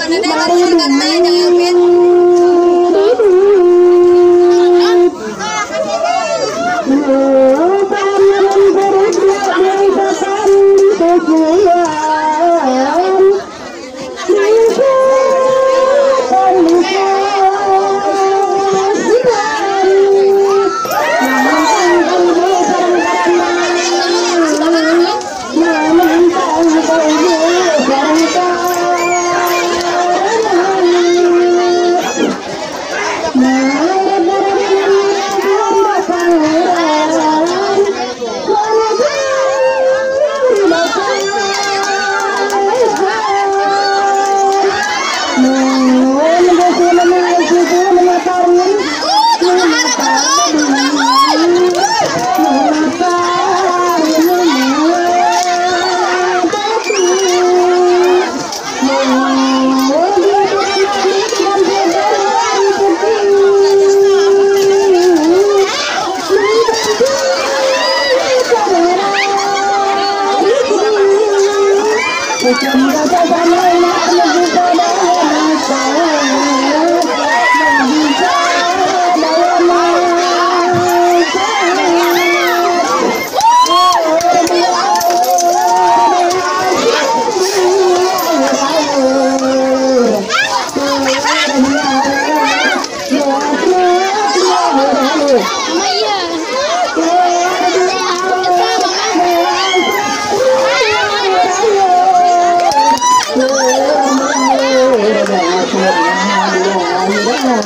मनने वालों का है Yeah.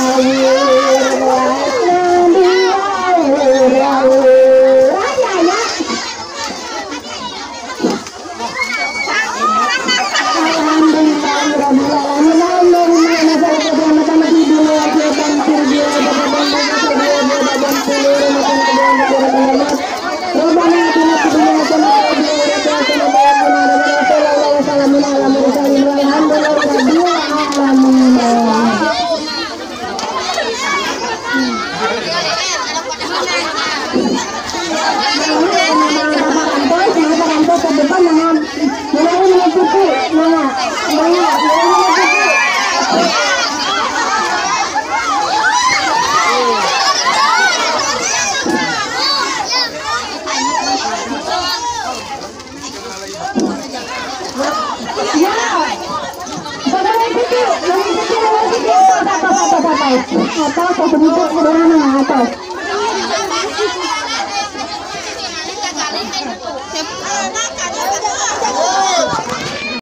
Amém. atau ke atau